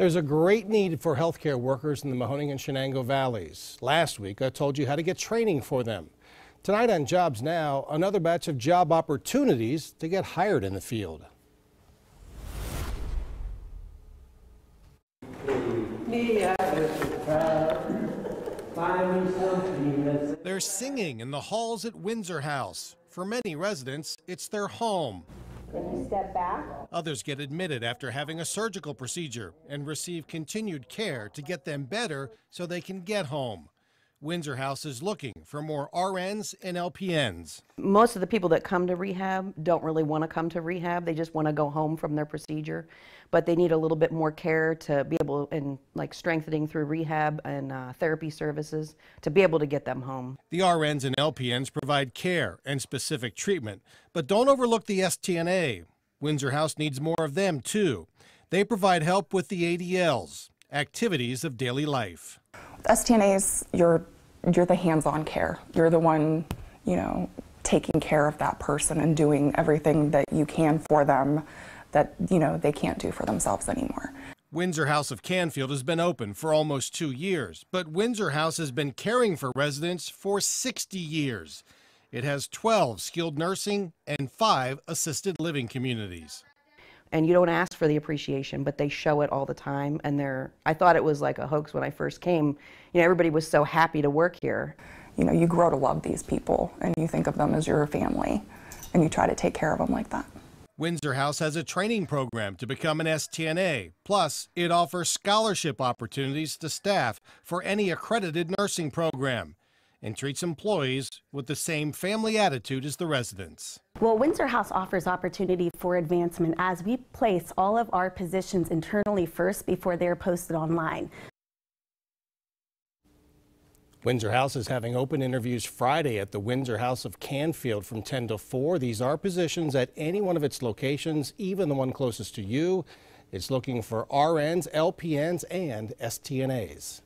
There's a great need for healthcare workers in the Mahoning and Shenango valleys. Last week, I told you how to get training for them. Tonight on Jobs Now, another batch of job opportunities to get hired in the field. They're singing in the halls at Windsor House. For many residents, it's their home. You step back. Others get admitted after having a surgical procedure and receive continued care to get them better so they can get home. Windsor House is looking for more RNs and LPNs. Most of the people that come to rehab don't really want to come to rehab. They just want to go home from their procedure, but they need a little bit more care to be able, and like strengthening through rehab and uh, therapy services to be able to get them home. The RNs and LPNs provide care and specific treatment, but don't overlook the STNA. Windsor House needs more of them too. They provide help with the ADLs, activities of daily life. STNAs, you're you're the hands-on care. You're the one, you know, taking care of that person and doing everything that you can for them that, you know, they can't do for themselves anymore. Windsor House of Canfield has been open for almost two years, but Windsor House has been caring for residents for 60 years. It has 12 skilled nursing and five assisted living communities and you don't ask for the appreciation, but they show it all the time. And they're, I thought it was like a hoax when I first came. You know, everybody was so happy to work here. You know, you grow to love these people and you think of them as your family and you try to take care of them like that. Windsor House has a training program to become an STNA. Plus, it offers scholarship opportunities to staff for any accredited nursing program and treats employees with the same family attitude as the residents. Well, Windsor House offers opportunity for advancement as we place all of our positions internally first before they're posted online. Windsor House is having open interviews Friday at the Windsor House of Canfield from 10 to 4. These are positions at any one of its locations, even the one closest to you. It's looking for RNs, LPNs, and STNAs.